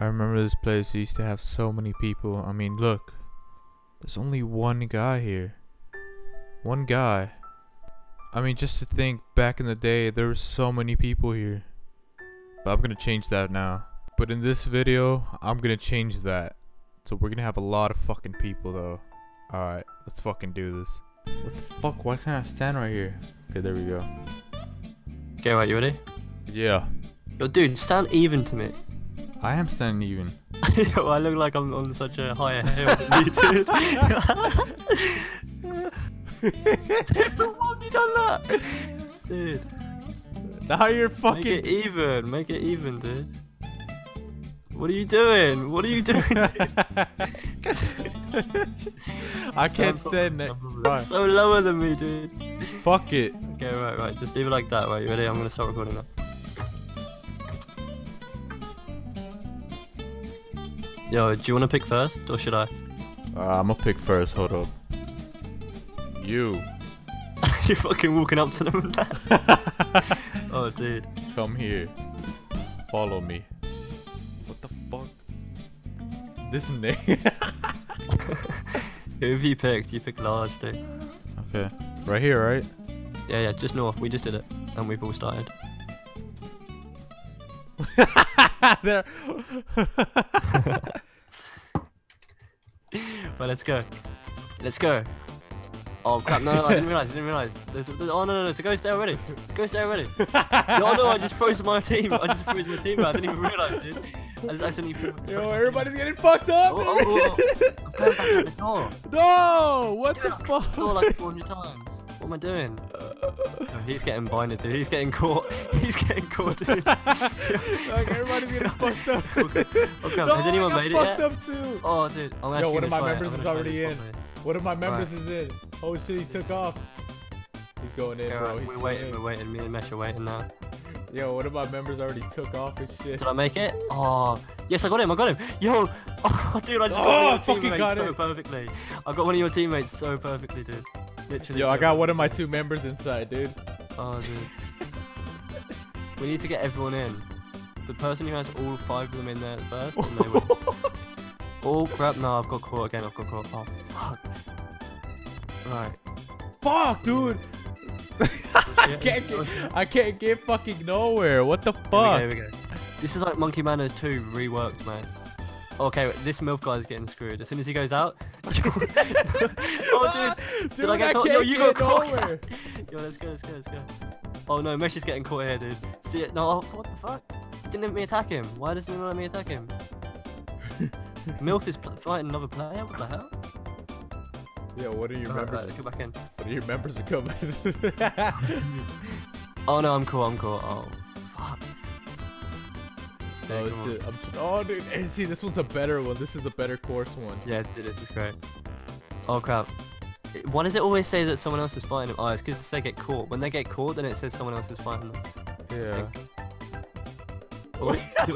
I remember this place used to have so many people. I mean, look. There's only one guy here. One guy. I mean, just to think back in the day, there were so many people here. But I'm gonna change that now. But in this video, I'm gonna change that. So we're gonna have a lot of fucking people though. Alright, let's fucking do this. What the fuck? Why can't I stand right here? Okay, there we go. Okay, right, you ready? Yeah. Yo, dude, stand even to me. I am standing even. Yo, I look like I'm on such a higher hill than you, dude. dude, why have you done that? Dude, Now you're make fucking. it even, make it even, dude. What are you doing? What are you doing? I can't So- stand that. Right. so lower than me, dude. Fuck it. Okay, right, right. Just leave it like that, right? You ready? I'm gonna start recording now. Yo, do you want to pick first, or should I? Uh, I'm gonna pick first. Hold up. You. You're fucking walking up to them. oh, dude. Come here. Follow me. What the fuck? This nigga. Who have you picked? You picked large, dude. okay. Right here, right? Yeah, yeah, just north. We just did it, and we've all started. there. Well, let's go. Let's go. Oh crap! No, no, I didn't realize. I didn't realize. There's, there's, oh no, no, no! It's a ghost there already. It's a ghost there already. Yo, no! I just froze my team. I just froze my team. I didn't even realize, dude. I just accidentally. froze- Yo, everybody's getting fucked up. Oh, oh, oh, oh. I'm going back out the door. no! What the Door fuck? like 400 times. What am I doing? Oh, he's getting binded, dude. He's getting caught. He's getting caught, dude. like everybody's getting fucked up. Oh crap! No, Has anyone got made it yet? up too. Oh, dude. I'm actually one of my members is already in. One of my members Alright. is in. Oh shit, he took off. He's going in, Okay, bro. right, He's we're waiting. in. We're waiting. Me and Mesh are waiting now. Yo, one of my members already took off and shit. Did I make it? Oh, yes, I got him. I got him. Yo, oh, dude, I just got Oh, I one of oh, your teammates so perfectly. I got one of your teammates so perfectly, dude. Literally. Yo, I got one of my two members inside, dude. Oh, dude. we need to get everyone in. The person who has all five of them in there first, and they win. Oh crap! No, I've got caught again. I've got caught. Oh fuck. Right. Fuck, dude. Oh, I can't get, oh, I can't get fucking nowhere. What the Here fuck? we go, here we go. This is like Monkey Madness 2 reworked, man. Okay, this MILF is getting screwed. As soon as he goes out... oh, dude. Dude, I get caught? can't Yo, you got caught. Yo, let's go, let's go, let's go. Oh, no, Mesh is getting caught here, dude. See it? No, oh, what the fuck? Didn't let me attack him. Why doesn't he let me attack him? MILF is fighting another player? What the hell? Yeah, what are your Alright, members? right, go back in. What are your members are coming? Oh, no, I'm cool, I'm cool. Oh, fuck. Oh, come on. oh, dude. See, this one's a better one. This is a better course one. Yeah, dude, this is great. Oh crap. Why does it always say that someone else is fighting them? Oh, it's because they get caught. When they get caught, then it says someone else is fighting them. Yeah. Oh,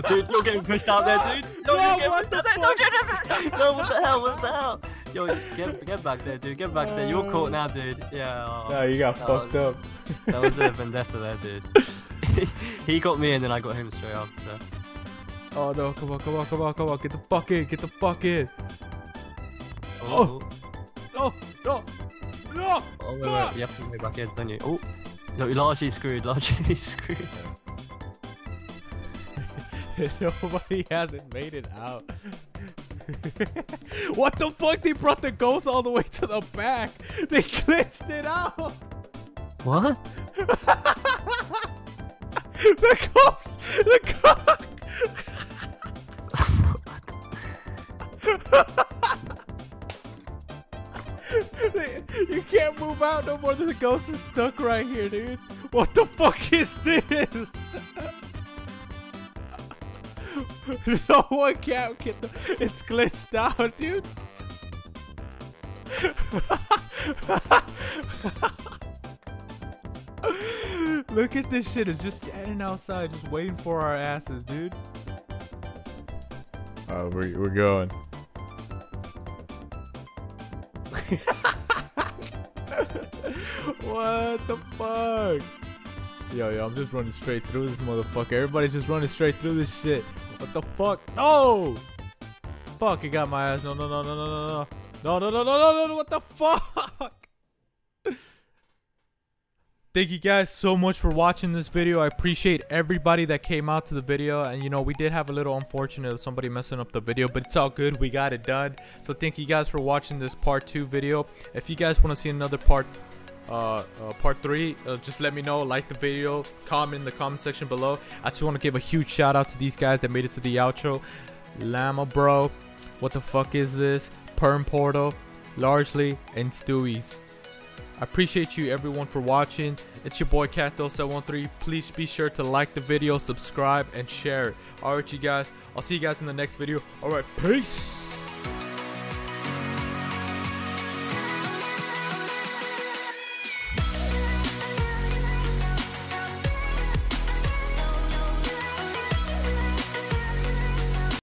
dude, you're getting pushed out there, dude. Yo, No, you're what the there. No, dude, no, no, no, what the hell? What the hell? Yo, get, get back there, dude. Get back there. You're caught uh, now, dude. Yeah. oh, No, you got fucked was- up. That was a vendetta there, dude. he got me and then I got him straight after. Oh no, come on, come on, come on, come on. Get the fuck in, get the fuck in. Oh, Oh, no, no. oh wait, wait. You have to go back in, don't you? Oh, no, you're largely screwed. Largely screwed. Nobody hasn't made it out. what the fuck? They brought the ghost all the way to the back. They glitched it out. What? the ghost. The ghost. you can't move out no more. The ghost is stuck right here, dude. What the fuck is this? no one can't get the. It's glitched out, dude. Look at this shit. It's just standing outside, just waiting for our asses, dude. Oh, we're, we're going. what the fuck? Yo, yo, I'm just running straight through this motherfucker. Everybody's just running straight through this shit. What the fuck? No! Fuck, it got my ass. No, no, no, no, no, no, no. No, no, no, no, no, no, what the fuck? Thank you guys so much for watching this video. I appreciate everybody that came out to the video. And you know, we did have a little unfortunate somebody messing up the video, but it's all good. We got it done. So thank you guys for watching this part two video. If you guys want to see another part uh, uh, part three uh, just let me know like the video comment in the comment section below i just want to give a huge shout out to these guys that made it to the outro llama bro what the fuck is this perm portal largely and stewies I appreciate you everyone for watching. It's your boy Cattails713. Please be sure to like the video, subscribe, and share it. Alright you guys, I'll see you guys in the next video. Alright, peace!